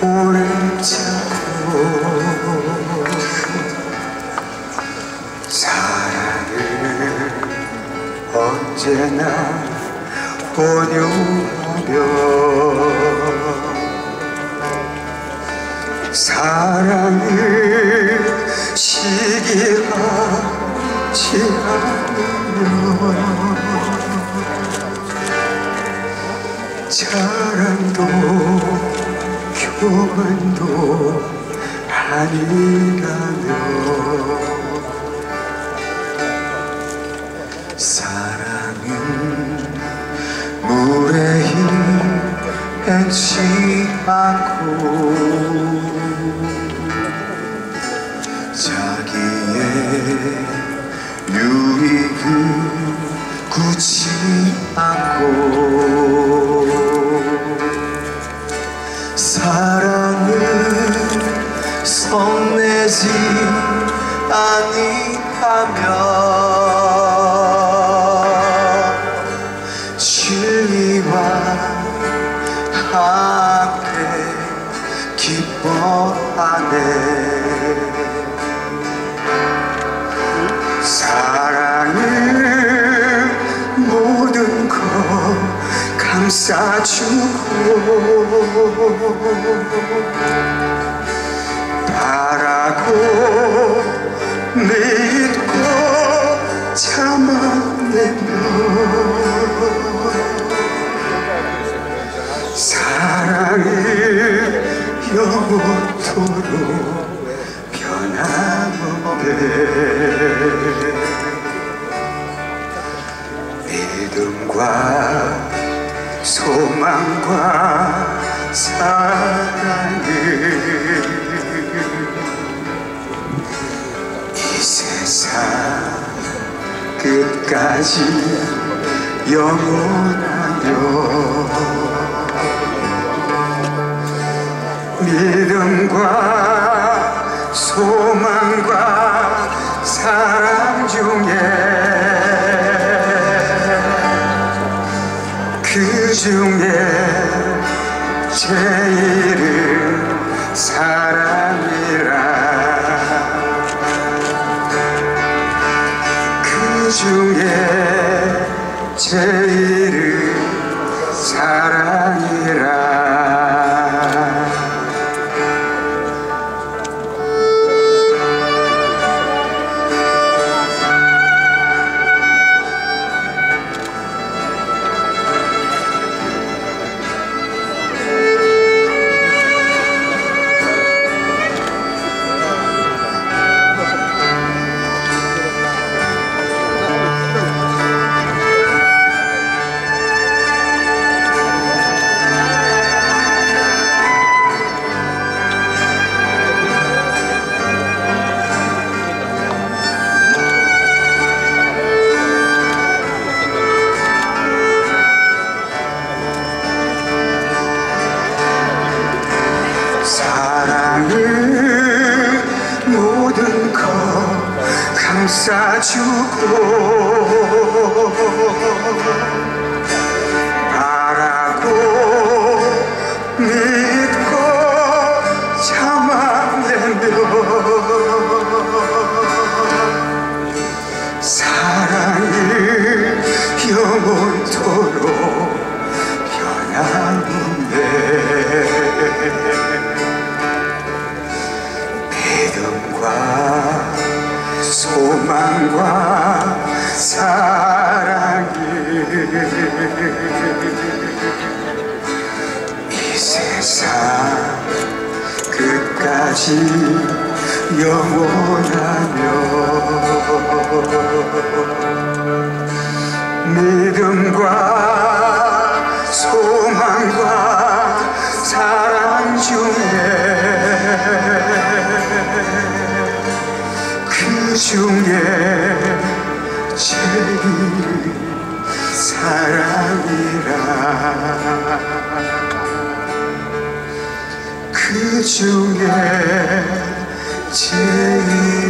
오래 참고 사랑을 언제나 온유하며 사랑을 자랑도 교만도 아니라며. 사랑은 물에 힘지 않고 자기의 유익을 굳이 않고 사랑은 성내지 아니하며 진리와 함께 기뻐하네 saciu cor. 소망과 사랑을 이 세상 끝까지 영원하며 믿음과 소망과 사랑 중에 그 중에 제일은 тисячу кров. 끝까지 영원하며 믿음과 소망과 그 중에 제일